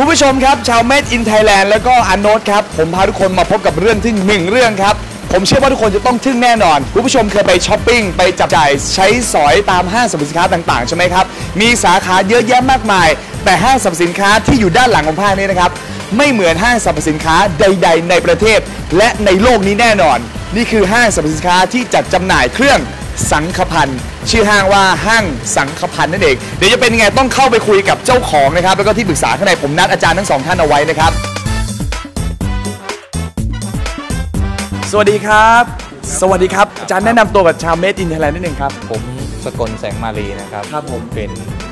คุณผู้ชมครับ ชาว Made in Thailand แล้วก็อันโนตครับ ผมพาทุกคนมาพบกับเรื่องทึ่งหนึ่งเรื่องครับ ผมเชื่อว่าทุกคนจะต้องทึ่งแน่นอน คุณผู้ชมเคยไปช้อปปิ้ง ไปจับจ่ายใช้สอยตามห้างสรรพสินค้าต่างๆ ใช่ไหมครับ มีสาขาเยอะแยะมากมาย แต่ห้างสรรพสินค้าที่อยู่ด้านหลังของภาพนี้นะครับไม่เหมือนห้างสรรพสินค้าใด ๆ ในประเทศ และในโลกนี้แน่นอน นี่คือห้างสรรพสินค้าที่จัดจำหน่ายเครื่องสังฆภัณฑ์ ชื่อห้างว่าห้างสังฆภัณฑ์นั่นเอง เดี๋ยวจะเป็นยังไงต้องเข้าไปคุยกับเจ้าของนะครับ แล้วก็ที่ปรึกษาข้างในผมนัดอาจารย์ทั้งสองท่านเอาไว้นะครับ สวัสดีครับ สวัสดีครับ อาจารย์แนะนำตัวกับชาว Made in Thailand นิดนึงครับ ผมสกลแสงมาลีนะครับ ครับผม เป็น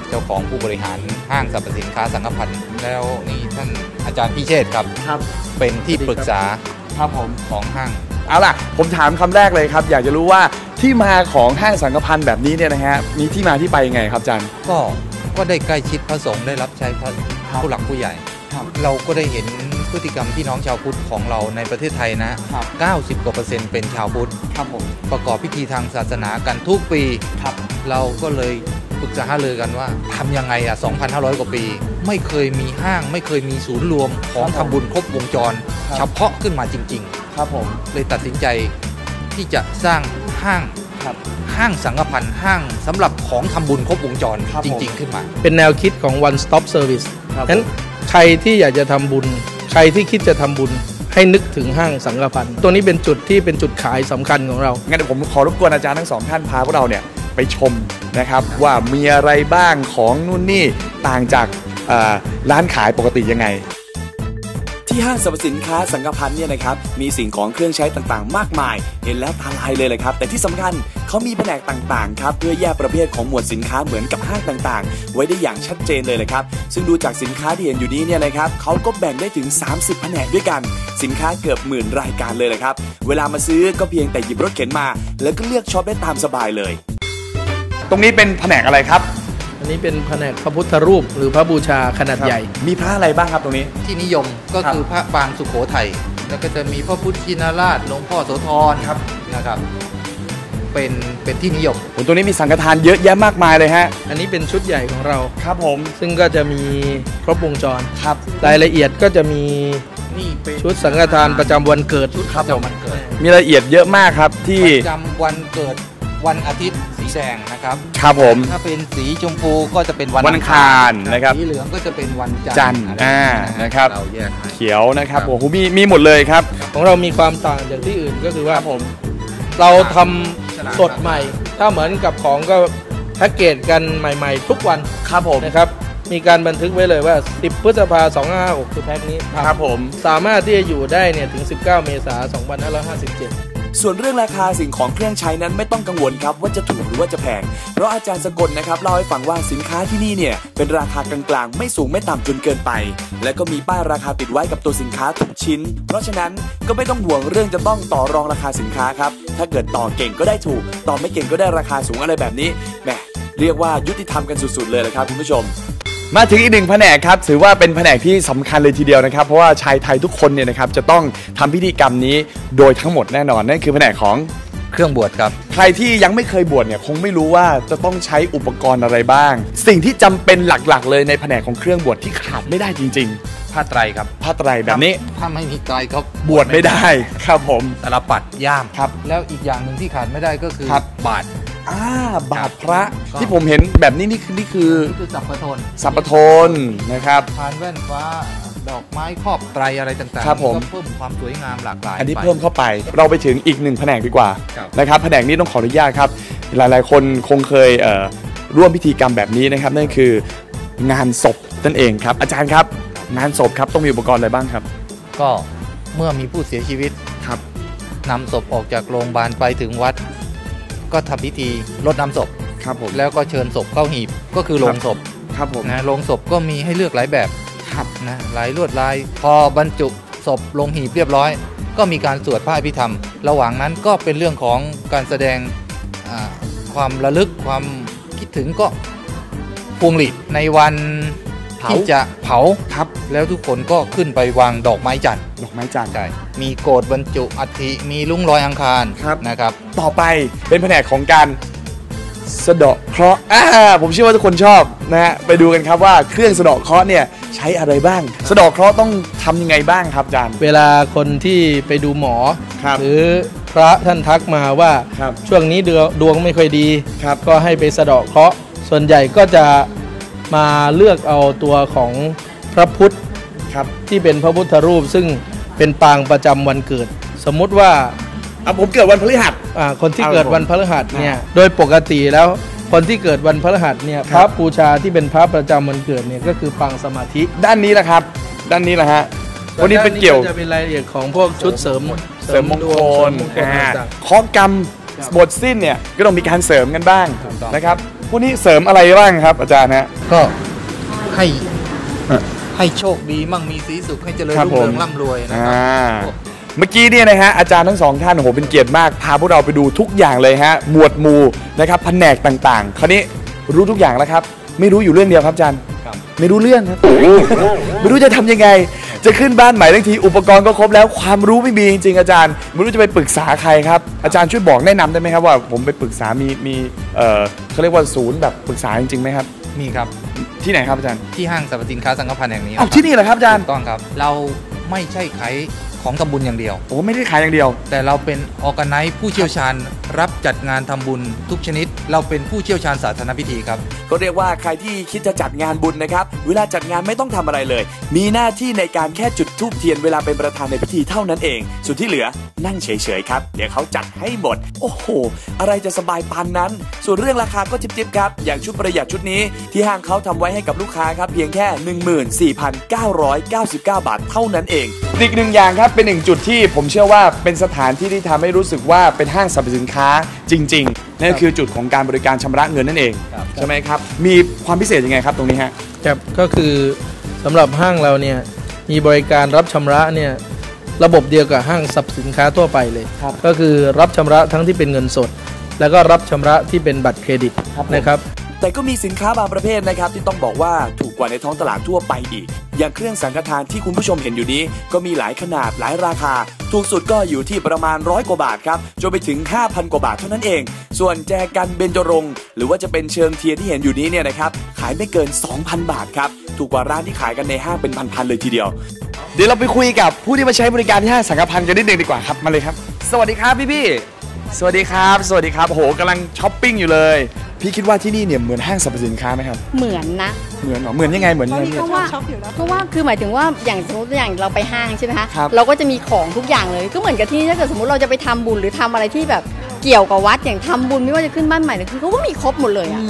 เจ้าของผู้บริหารห้างสรรพสินค้าสังฆภัณฑ์แล้วนี่ท่านอาจารย์พิเชษฐ์ครับ ครับ เป็นที่ปรึกษาครับผม ของห้าง เอาล่ะ ผมถามคำแรกเลยครับ อยากจะรู้ว่า ที่มาของห้างสังฆพันธ์แบบนี้เนี่ยนะฮะมีที่มาที่ไปยังไงครับอาจารย์ ก็ก็ได้ใกล้ชิดพระสงฆ์ได้รับใช้พระครับผู้หลักผู้ใหญ่ ครับเราก็ได้เห็นพฤติกรรมพี่น้องชาวพุทธของเราในประเทศไทยนะ ครับ 90กว่าเปอร์เซ็นต์เป็นชาวพุทธ ครับผมประกอบพิธีทางศาสนากันทุกปี ครับ เราก็เลยปรึกษาหารือกันว่าทำยังไงอะ 2,500 กว่าปี ไม่เคยมีห้าง ไม่เคยมีศูนย์รวมของทำบุญครบวงจรเฉพาะขึ้นมาจริง ครับผม ๆ เลยตัดสินใจที่จะสร้าง ห้างครับห้างสังฆพันธ์ห้างสำหรับของทำบุญครบวงจรครับจผม ริง ๆ ขึ้นมา เป็นแนวคิดของ one stop service ครับ ฉะนั้นใครที่อยากจะทำบุญ ใครที่คิดจะทำบุญให้นึกถึงห้างสังฆพันธ์ตัวนี้เป็นจุดที่เป็นจุดขายสำคัญของเรา งั้นเดี๋ยวผมขอรบกวนอาจารย์ทั้งสองท่านพาพวกเราเนี่ยไปชมนะครับว่ามีอะไรบ้างของนู่นนี่ต่างจากเอ่อร้านขายปกติยังไง ที่ห้างสรรพสินค้าสังกพันธ์เนี่ยนะครับมีสิ่งของเครื่องใช้ต่างๆ มากมาย เห็นแล้วตาลายเลยเลยครับ แต่ที่สำคัญเขามีแผนกต่างๆครับเพื่อแยกประเภทของหมวดสินค้าเหมือนกับห้างต่างๆ ไว้ได้อย่างชัดเจนเลยเลยครับ ซึ่งดูจากสินค้าที่เห็นอยู่นี้เนี่ยนะครับเขาก็แบ่งได้ถึง 30 แผนกด้วยกัน สินค้าเกือบหมื่นรายการเลยเลยครับ เวลามาซื้อก็เพียงแต่หยิบรถเข็นมา แล้วก็เลือกช็อปได้ตามสบายเลย ตรงนี้เป็นแผนกอะไรครับ นนี้เป็นแผนกพระพุทธรูป หรือพระบูชาขนาดใหญ่ มีพระอะไรบ้างครับตรงนี้ ที่นิยมก็ครับคือพระปางสุโขทัยแล้วก็จะมีพระพุทธชินราชหลวงพ่อโสธรครับนะครับเป็นเป็นที่นิยมโอ้ตรงนี้มีสังฆทานเยอะแยะมากมายเลยฮะ อันนี้เป็นชุดใหญ่ของเรา ครับผม ซึ่งก็จะมีครบวงจร ครับ รายละเอียดก็จะมีนี่เป็นชุดสังฆทานประจำวันเกิดชุดประจำวันเกิด มีรายละเอียดเยอะมากครับที่ประจำวันเกิดวันอาทิตย์สี แดงนะครับครับผม ถ้าเป็นสีชมพูก็จะเป็นวันวันอังคารนะครับ สีเหลืองก็จะเป็นวันจัจันทร์อะไรอ่านะครับ เราแยกให้เขียวนะครับครับโอ้โหมีมีหมดเลยครับ ของเรามีความต่างจากที่อื่นก็คือว่าผม เราทำสดใหม่ ถ้าเหมือนกับของก็แพ็กเกจกันใหม่ ๆ ทุกวันครับผมนะครับ มีการบันทึกไว้เลยว่า 10 พฤษภาคม2556คือแพ็กนี้ทำครับผม สามารถที่จะอยู่ได้เนี่ยถึง 19 เมษายน2557 ส่วนเรื่องราคาสิ่งของเครื่องใช้นั้นไม่ต้องกังวลครับว่าจะถูกหรือว่าจะแพง เพราะอาจารย์สกลนะครับเล่าให้ฟังว่าสินค้าที่นี่เนี่ยเป็นราคากลางๆ ไม่สูงไม่ต่ำจนเกินไป และก็มีป้ายราคาติดไว้กับตัวสินค้าทุกชิ้น เพราะฉะนั้นก็ไม่ต้องห่วงเรื่องจะต้องต่อรองราคาสินค้าครับถ้าเกิดต่อเก่งก็ได้ถูก ต่อไม่เก่งก็ได้ราคาสูงอะไรแบบนี้แหมเรียกว่ายุติธรรมกันสุดๆเลยละครับคุณผู้ชม มาถึงอีกหนึ่งแผนกครับถือว่าเป็นแผนกที่สำคัญเลยทีเดียวนะครับ เพราะว่าชายไทยทุกคนเนี่ยนะครับจะต้องทำพิธีกรรมนี้โดยทั้งหมดแน่นอนนั่นคือแผนกของ เครื่องบวชครับ ใครที่ยังไม่เคยบวชเนี่ยคงไม่รู้ว่าจะต้องใช้อุปกรณ์อะไรบ้าง สิ่งที่จำเป็นหลักๆ เลยในแผนกของเครื่องบวชที่ขาดไม่ได้จริง ผ้าไตรครับๆผ้าไตรแบบนี้ถ้าไม่มีไตรก็บวชไม่ได้ครับผมตลปัดย่าม ครับ แล้วอีกอย่างหนึ่งที่ขาดไม่ได้ก็คือครับ บาท อ่าบาทพระครับ ที่ผมเห็นแบบนี้นี่คือนี่คือนี่คือสัพพะทนสัพพโทนนะครับ พานแว่นฟ้า ดอกไม้ครอบไตรอะไรต่างๆครับผม ก็เพิ่มความสวยงามหลากหลายอันนี้ไป เพิ่มเข้าไป เราไปถึงอีกหนึ่งแผนกดีกว่าครับ นะครับแผนกนี้ต้องขออนุญาตครับ หลายๆ คนคงเคยเอ่อร่วมพิธีกรรมแบบนี้นะครับ นั่นคืองานศพนั่นเองครับ อาจารย์ครับ งานศพครับต้องมีอุปกรณ์อะไรบ้างครับ ก็เมื่อมีผู้เสียชีวิตครับนำศพออกจากโรงพยาบาลไปถึงวัด ก็ทำพิธีรดน้ำศพครับผมแล้วก็เชิญศพเข้าหีบก็คือโรงศพครับผมนะโรงศพก็มีให้เลือกหลายแบบครับนะหลายลวดลาย พอบรรจุศพลงหีบเรียบร้อย ก็มีการสวดพระอภิธรรม ระหว่างนั้นก็เป็นเรื่องของการแสดงอ่าความระลึกความคิดถึงก็พวงหลีดในวันเผา ที่จะเผาครับแล้วทุกคนก็ขึ้นไปวางดอกไม้จันทร์ดอกไม้จันทร์ใช่มีโกดบรรจุอัฐิมีลุ้งลอยอังคารครับนะครับ ต่อไปเป็นแผนกของการสะเดาะเคราะห์อ่าผมเชื่อว่าทุกคนชอบนะฮะไปดูกันครับว่าเครื่องสะเดาะเคราะห์เนี่ยใช้อะไรบ้าง สะเดอกเคราะห์ต้องทำยังไงบ้างครับอาจารย์ เวลาคนที่ไปดูหมอครับหรือพระท่านทักมาว่าครับช่วงนี้ดวงดวงไม่ค่อยดีครับก็ให้ไปสะเดาะเคราะห์ส่วนใหญ่ก็จะ มาเลือกเอาตัวของพระพุทธครับที่เป็นพระพุทธรูปซึ่งเป็นปางประจำวันเกิด สมมุติว่าอะผมเกิดวันพฤหัสอ่าคนที่ครับเกิดผมวันพฤหัสเนี่ยอ่าโดยปกติแล้วคนที่เกิดวันพฤหัสเนี่ยคพรัระบบูชาที่เป็นพระประจำวันเกิดเนี่ยก็คือปางสมาธิด้านนี้แหละครับ ด้านนี้แหละฮะวันนี้เป็นเกี่ยวจะเป็นรายละเอียดของพวกชุดเสริมเสริมมงดควลเสริมมงคลอ่าต่างข้อกรรมบทสิ้นเนี่ยก็ต้องมีการเสริมกันบ้างถูกต้องนะครับ พวกนี้เสริมอะไรบ้างครับ อาจารย์ฮะ ก็ให้เออให้โชคดีมั่งมีสีสุขให้เจริญครับรุ่งเรืองผมร่ำรวยนะคอ่ารับ เมื่อกี้เนี่ยนะฮะอาจารย์ทั้งสองท่านโอ้โหเป็นเกียรติมาก พาพวกเราไปดูทุกอย่างเลยฮะ หมวดหมู่นะครับแผนกต่างๆ คราวนี้รู้ทุกอย่างแล้วครับ ไม่รู้อยู่เรื่องเดียวครับอาจารย์ ครับ ไม่รู้เรื่องครับ ไม่รู้จะทำยังไง จะขึ้นบ้านใหม่ทั้งทีอุปกรณ์ก็ครบแล้วความรู้ไม่มีจริงๆอาจารย์ไม่รู้จะไปปรึกษาใครครับอาจารย์ช่วยบอกแนะนำได้ไหมครับว่าผมไปปรึกษามีมีเออเขาเรียกว่าศูนย์แบบปรึกษาจริงๆไหมครับมีครับที่ไหนครับอาจารย์ที่ห้างสรรพสินค้าสังกพันธ์แห่งนี้นะคอ้ารัวบที่นี่เหรอครับอาจารย์ถูกต้องครับ เราไม่ใช่ขายของทำบุญอย่างเดียว โอ้ไม่ได้ขายอย่างเดียว แต่เราเป็นออแกไนซ์ผู้เชี่ยวชาญรับจัดงานทำบุญทุกชนิด เราเป็นผู้เชี่ยวชาญสาธารณพิธีครับ ก็เรียกว่าใครที่คิดจะจัดงานบุญนะครับ เวลาจัดงานไม่ต้องทำอะไรเลย มีหน้าที่ในการแค่จุดธูปเทียนเวลาเป็นประธานในพิธีเท่านั้นเอง ส่วนที่เหลือนั่งเฉยๆครับ เดี๋ยวเขาจัดให้หมด โอ้โห อะไรจะสบายปานนั้น ส่วนเรื่องราคาก็จิบๆครับ อย่างชุดประหยัดชุดนี้ ที่ห้างเขาทำไว้ให้กับลูกค้าครับเพียงแค่ 14,999 บาทเท่านั้นเอง อีกหนึ่งอย่างครับเป็นหนึ่งจุดที่ผมเชื่อว่าเป็นสถานที่ที่ทำให้รู้สึกว่าเป็นห้างสรรพสินค้าจริง ๆ นั่นก็คือจุดของการบริการชำระเงินนั่นเอง ครับ ใช่ไหมครับ มีความพิเศษยังไงครับตรงนี้ฮะ ครับก็คือสำหรับห้างเราเนี่ยมีบริการรับชำระเนี่ยระบบเดียวกับห้างสรรพสินค้าทั่วไปเลย ครับก็คือรับชำระทั้งที่เป็นเงินสด แล้วก็รับชำระที่เป็นบัตรเครดิตครับผม นะครับ แต่ก็มีสินค้าบางประเภทนะครับที่ต้องบอกว่าถูกกว่าในท้องตลาดทั่วไปอีก อย่างเครื่องสังฆทานที่คุณผู้ชมเห็นอยู่นี้ ก็มีหลายขนาดหลายราคา ถูกสุดก็อยู่ที่ประมาณร้อยกว่าบาทครับจนไปถึง 5,000 กว่าบาทเท่านั้นเอง ส่วนแจกันเบญจรงค์หรือว่าจะเป็นเชิงเทียนที่เห็นอยู่นี้เนี่ยนะครับขายไม่เกิน 2,000 บาทครับถูกกว่าร้านที่ขายกันในห้างเป็นพันๆเลยทีเดียว เดี๋ยวเราไปคุยกับผู้ที่มาใช้บริการที่ห้างสังกพันธ์กันนิดนึงดีกว่าครับมาเลยครับ สวัสดีครับพี่พี่ๆสวัสดีครับ สวัสดีครับโอ้โหกำลังช้อปปิ้งอยู่เลย พี่คิดว่าที่นี่เนี่ยเหมือนห้างสรรพสินค้าไหมครับ เหมือนนะ เหมือนเหรอเหมือนยังไงเหมือนยังไงพี่ เพราะว่าเพราะว่าคือหมายถึงว่าอย่างสมมติอย่างเราไปห้างใช่ไหมคะครับเราก็จะมีของทุกอย่างเลย ก็เหมือนกับที่นี่ถ้าเกิดสมมติเราจะไปทำบุญหรือทำอะไรที่แบบเกี่ยวกับวัดอย่างทำบุญไม่ว่าจะขึ้นบ้านใหม่หรือคือเขาก็มีครบหมดเลยอะ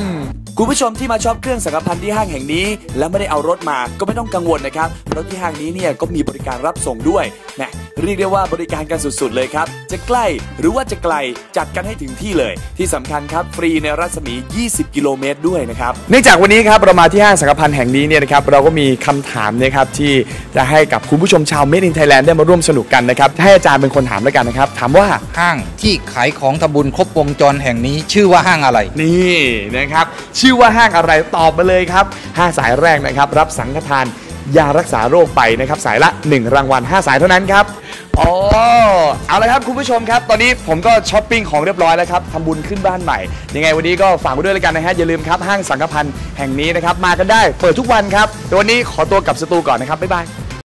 คุณผู้ชมที่มาชอบเครื่องสังกพันธ์ที่ห้างแห่งนี้ และไม่ได้เอารถมาก็ไม่ต้องกังวลนะครับเพราะที่ห้างนี้เนี่ยก็มีบริการรับส่งด้วย นะเรียกได้ว่าบริการกันสุดๆเลยครับ จะใกล้หรือว่าจะไกลจัดกันให้ถึงที่เลย ที่สำคัญครับฟรีในรัศมี 20 กิโลเมตรด้วยนะครับเนื่องจากวันนี้ครับเรามาที่ห้างสังกพันธ์แห่งนี้เนี่ยนะครับเราก็มีคำถามนะครับที่จะให้กับคุณผู้ชมชาวเมดินไทยแลนด์ได้มาร่วมสนุกกันนะครับให้อาจารย์เป็นคนถามแล้วกันนะครับ ถามว่าห้างที่ขายของทำบุญครบวงจรแห่งนี้ชื่อว่าห้างอะไร นี่นะครับ ชื่อว่าห้างอะไรตอบมาเลยครับห้าสายแรกนะครับ รับสังฆทาน ยารักษาโรคไปนะครับสายละ 1 รางวัล 5 สายเท่านั้นครับอ๋อเอาละครับคุณผู้ชมครับ ตอนนี้ผมก็ช้อปปิ้งของเรียบร้อยแล้วครับทำบุญขึ้นบ้านใหม่ ยังไงวันนี้ก็ฝากไว้ด้วยแล้วกันนะฮะอย่าลืมครับห้างสังกพันธ์แห่งนี้นะครับมากันได้เปิดทุกวันครับแต่วันนี้ขอตัวกลับสตูก่อนนะครับบ๊ายบาย